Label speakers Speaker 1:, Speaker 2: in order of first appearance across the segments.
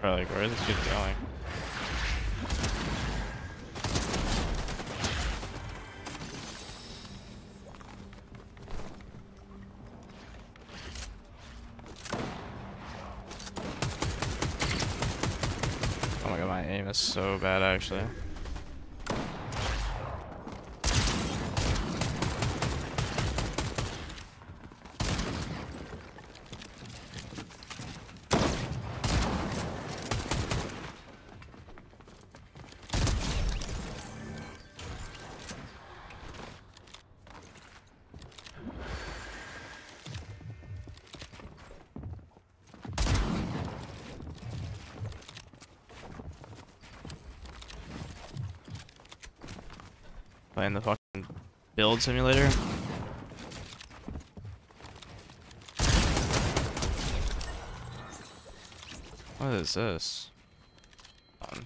Speaker 1: Bro, like, where is this kid going? Oh my god, my aim is so bad actually. Playing the fucking build simulator. What is this? Um,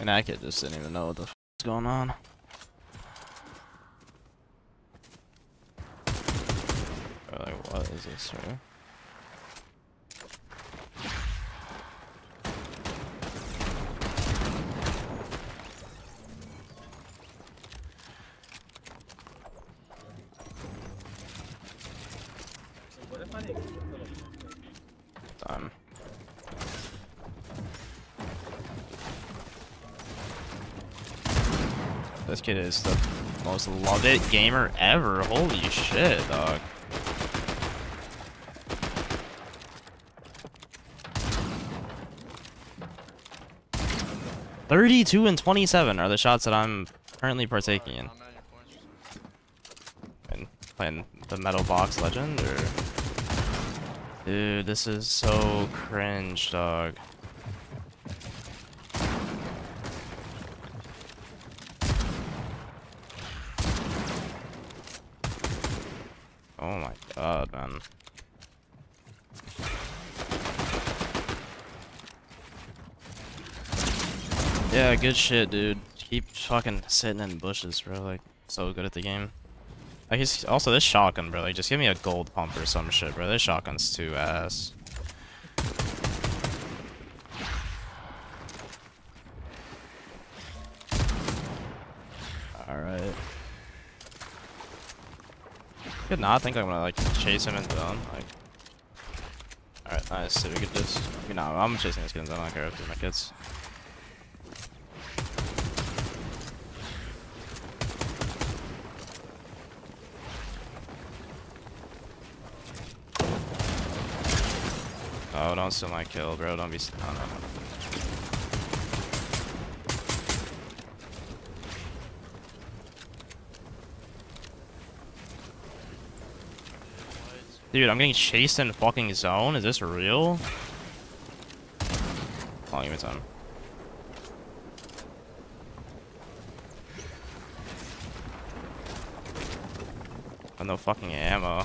Speaker 1: And I kid just didn't even know what the f is going on. Like, what is this, bro? Done. This kid is the most loved it gamer ever. Holy shit, dog. Thirty-two and twenty-seven are the shots that I'm currently partaking in. And playing the Metal Box Legend, or dude, this is so cringe, dog. Oh my god, man. Yeah, good shit, dude. Keep fucking sitting in bushes, bro. Like, so good at the game. Like, he's also this shotgun, bro. Like, just give me a gold pump or some shit, bro. This shotgun's too ass. Could not think I'm gonna like chase him into them. Like, alright, nice. So we could just, you know, I'm chasing this kid. I don't care if my kids. Oh, don't steal my kill, bro. Don't be. Oh, no. Dude, I'm getting chased in fucking zone. Is this real? On, give me time. Got no fucking ammo.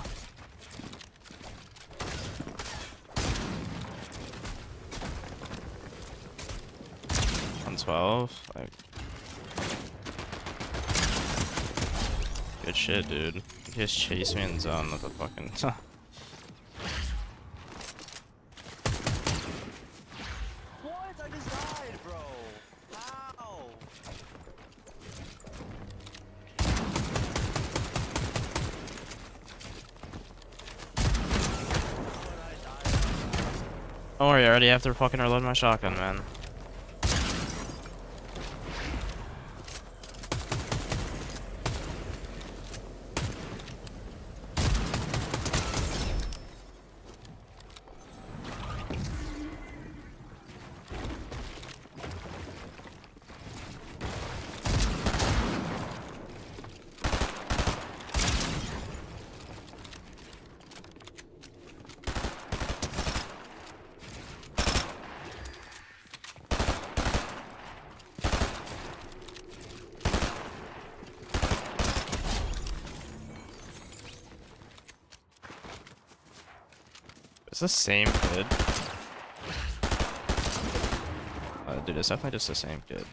Speaker 1: One twelve. Good shit, dude. You just chase me in zone with a fucking.
Speaker 2: What? I just died, bro. How?
Speaker 1: Don't worry, I already have to fucking reload my shotgun, man. It's the same kid. Uh, dude, it's definitely just the same kid.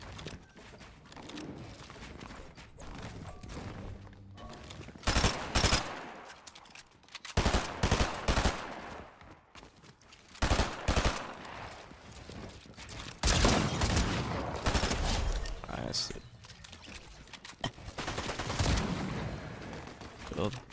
Speaker 1: Nice. dude. Good.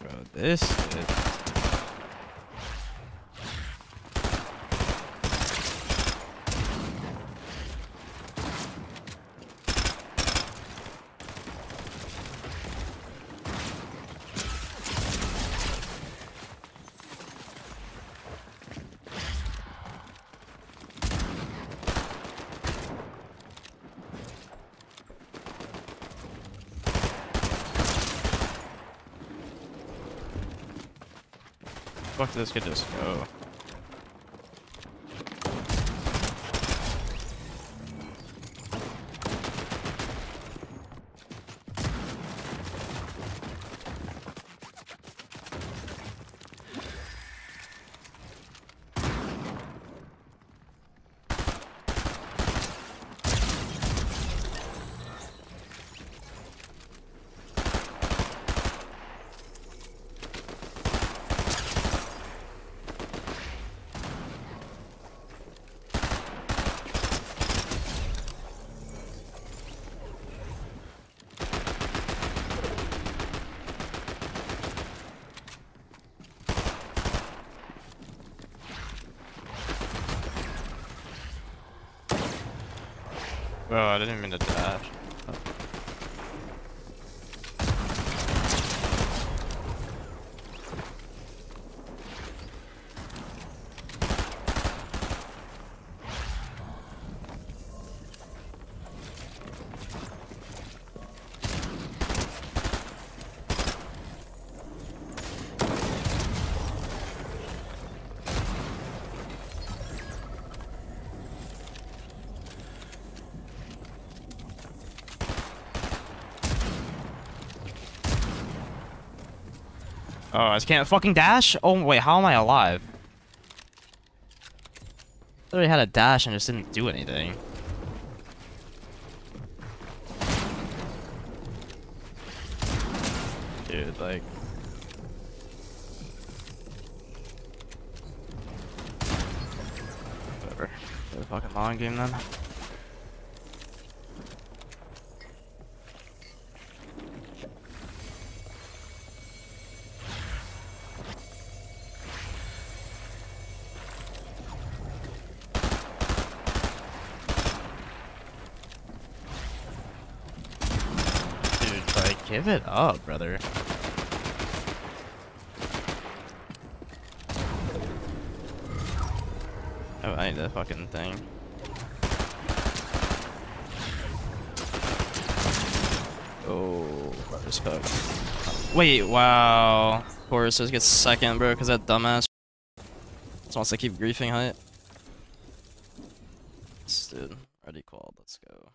Speaker 1: Bro. This is fuck did this kid just go? Bro, I didn't mean to dash. Oh, I just can't fucking dash? Oh, wait, how am I alive? I already had a dash and just didn't do anything. Dude, like... Whatever. The fucking long game then. Give it up, brother. Oh, I need the fucking thing. Oh, brother's hooked. Wait, wow. Horus just gets second, bro, because that dumbass just wants to keep griefing Hut. Dude, ready called, let's go.